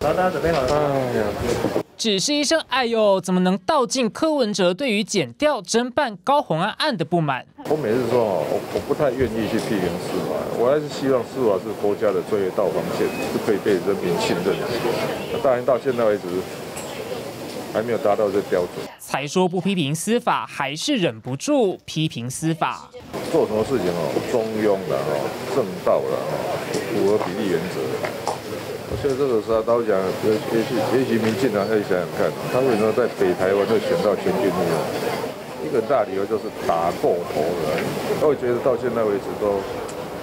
好，大家准备好了。哎呀。只是一声“哎呦”，怎么能道尽柯文哲对于检调侦办高红安案的不满？我每次说哦，我我不太愿意去批评司法，我还是希望司法是国家的最业道防线，是可以被人民信任的。当然到现在为止，还没有达到这标准。才说不批评司法，还是忍不住批评司法。做什么事情哦，中庸了哦，正道了哦，符合比例原则。所以这个时候，都讲，也也许也许民进党可以想想看，他为什么在北台湾会选到全军覆没？一个大理由就是打过头了。我觉得到现在为止都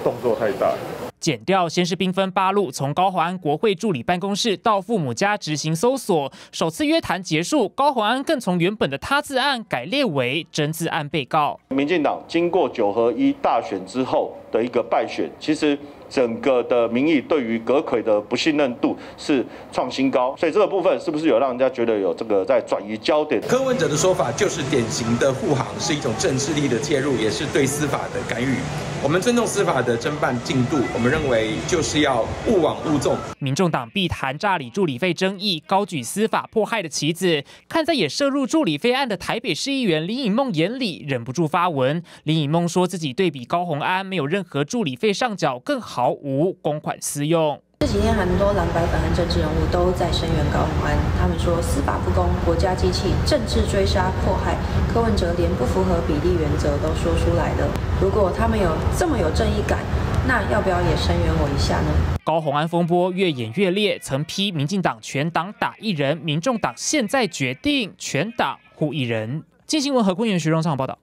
动作太大。剪掉先是兵分八路，从高鸿安国会助理办公室到父母家执行搜索。首次约谈结束，高鸿安更从原本的他字案改列为真字案被告。民进党经过九合一大选之后的一个败选，其实。整个的民意对于葛魁的不信任度是创新高，所以这个部分是不是有让人家觉得有这个在转移焦点？柯文哲的说法就是典型的护航，是一种政治力的介入，也是对司法的干预。我们尊重司法的侦办进度，我们认为就是要勿往勿纵。民众党必谈诈理助理费争议，高举司法迫害的旗子，看在也涉入助理费案的台北市议员林颖梦眼里，忍不住发文。林颖梦说自己对比高红安，没有任何助理费上缴更。毫无公款私用。这几天很多蓝白反和政治人物都在声援高鸿安，他们说司法不公、国家机器、政治追杀迫害。柯文哲连不符合比例原则都说出来了。如果他们有这么有正义感，那要不要也声援我一下呢？高鸿安风波越演越烈，曾批民进党全党打一人，民众党现在决定全党护一人。金新闻和昆源徐荣上报道。